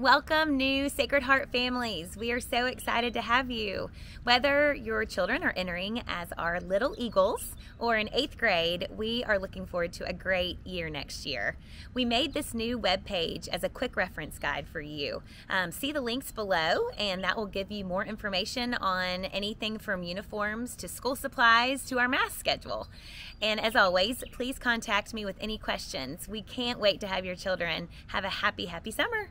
Welcome, new Sacred Heart families. We are so excited to have you. Whether your children are entering as our little eagles or in eighth grade, we are looking forward to a great year next year. We made this new web page as a quick reference guide for you. Um, see the links below, and that will give you more information on anything from uniforms to school supplies to our math schedule. And as always, please contact me with any questions. We can't wait to have your children have a happy, happy summer.